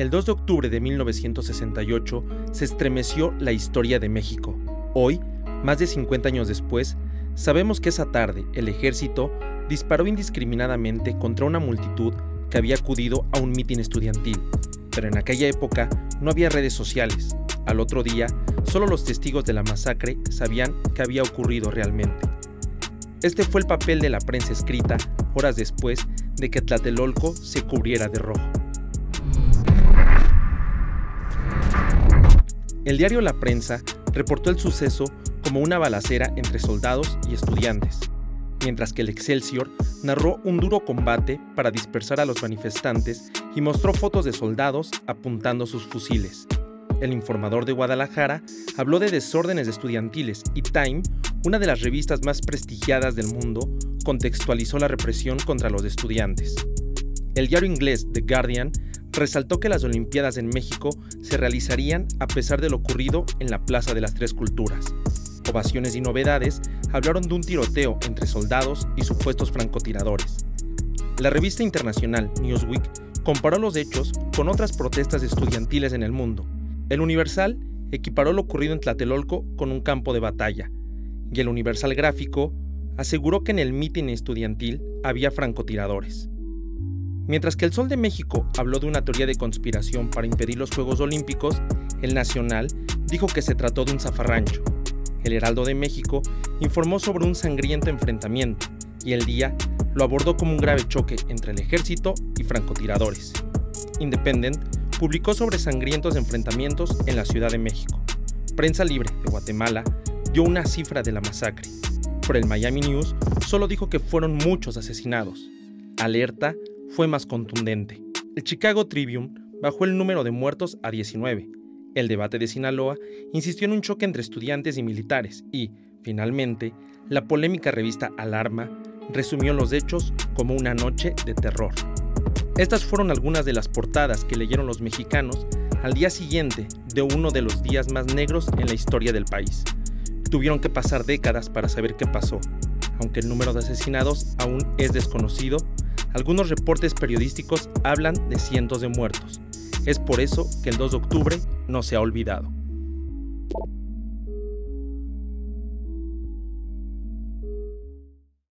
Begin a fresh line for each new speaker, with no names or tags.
El 2 de octubre de 1968 se estremeció la historia de México. Hoy, más de 50 años después, sabemos que esa tarde el ejército disparó indiscriminadamente contra una multitud que había acudido a un mitin estudiantil. Pero en aquella época no había redes sociales. Al otro día, solo los testigos de la masacre sabían que había ocurrido realmente. Este fue el papel de la prensa escrita horas después de que Tlatelolco se cubriera de rojo. El diario La Prensa reportó el suceso como una balacera entre soldados y estudiantes, mientras que el Excelsior narró un duro combate para dispersar a los manifestantes y mostró fotos de soldados apuntando sus fusiles. El informador de Guadalajara habló de desórdenes estudiantiles y Time una de las revistas más prestigiadas del mundo, contextualizó la represión contra los estudiantes. El diario inglés The Guardian resaltó que las Olimpiadas en México se realizarían a pesar de lo ocurrido en la Plaza de las Tres Culturas. Ovaciones y novedades hablaron de un tiroteo entre soldados y supuestos francotiradores. La revista internacional Newsweek comparó los hechos con otras protestas estudiantiles en el mundo. El Universal equiparó lo ocurrido en Tlatelolco con un campo de batalla, y el Universal Gráfico aseguró que en el mitin estudiantil había francotiradores. Mientras que el Sol de México habló de una teoría de conspiración para impedir los Juegos Olímpicos, el Nacional dijo que se trató de un zafarrancho. El Heraldo de México informó sobre un sangriento enfrentamiento y el día lo abordó como un grave choque entre el ejército y francotiradores. Independent publicó sobre sangrientos enfrentamientos en la Ciudad de México. Prensa Libre de Guatemala dio una cifra de la masacre. Por el Miami News solo dijo que fueron muchos asesinados. Alerta fue más contundente. El Chicago Tribune bajó el número de muertos a 19. El debate de Sinaloa insistió en un choque entre estudiantes y militares y, finalmente, la polémica revista Alarma resumió los hechos como una noche de terror. Estas fueron algunas de las portadas que leyeron los mexicanos al día siguiente de uno de los días más negros en la historia del país. Tuvieron que pasar décadas para saber qué pasó. Aunque el número de asesinados aún es desconocido, algunos reportes periodísticos hablan de cientos de muertos. Es por eso que el 2 de octubre no se ha olvidado.